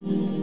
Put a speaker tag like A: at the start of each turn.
A: you